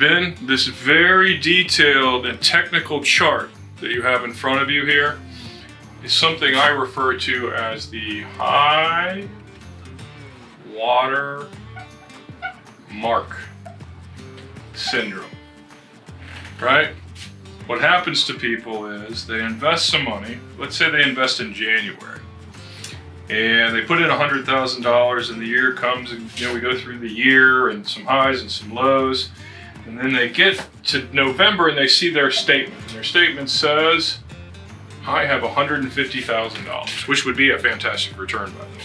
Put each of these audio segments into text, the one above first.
this very detailed and technical chart that you have in front of you here is something I refer to as the high water mark syndrome. Right? What happens to people is they invest some money. Let's say they invest in January. And they put in $100,000 and the year comes and you know we go through the year and some highs and some lows. And then they get to November and they see their statement. And their statement says, I have $150,000, which would be a fantastic return, by the way.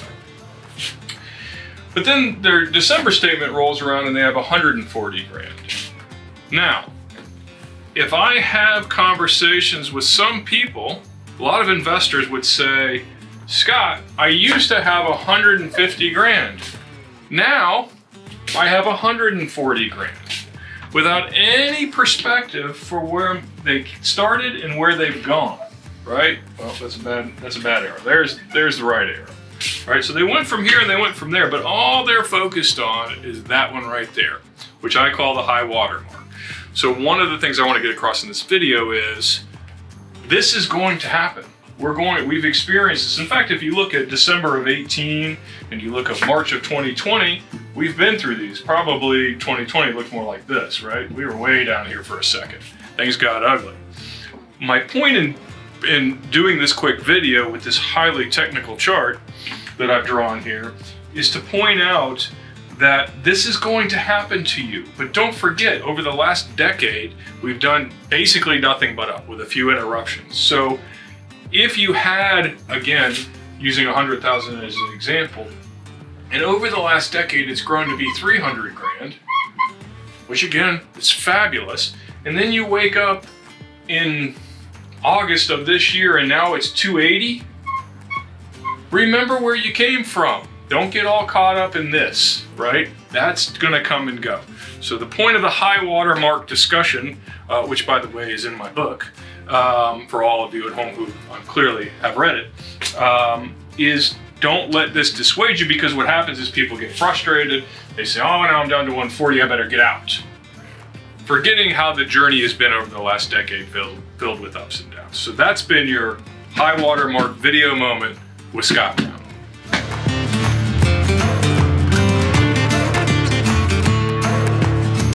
But then their December statement rolls around and they have 140 grand. Now, if I have conversations with some people, a lot of investors would say, Scott, I used to have 150 grand. Now I have 140 grand without any perspective for where they started and where they've gone, right? Well, that's a bad, that's a bad arrow. There's, there's the right arrow. Right, so they went from here and they went from there, but all they're focused on is that one right there, which I call the high water mark. So one of the things I want to get across in this video is this is going to happen. We're going, we've experienced this. In fact, if you look at December of 18 and you look at March of 2020, we've been through these. Probably 2020 looked more like this, right? We were way down here for a second. Things got ugly. My point in, in doing this quick video with this highly technical chart that I've drawn here is to point out that this is going to happen to you. But don't forget, over the last decade, we've done basically nothing but up with a few interruptions. So if you had, again, using 100,000 as an example, and over the last decade it's grown to be 300 grand, which again, is fabulous. And then you wake up in August of this year and now it's 280. Remember where you came from. Don't get all caught up in this, right? That's gonna come and go. So the point of the high water mark discussion, uh, which by the way is in my book, um, for all of you at home who clearly have read it, um, is don't let this dissuade you because what happens is people get frustrated. They say, oh, now I'm down to 140, I better get out. Forgetting how the journey has been over the last decade filled, filled with ups and downs. So that's been your high water mark video moment with Scott Brown.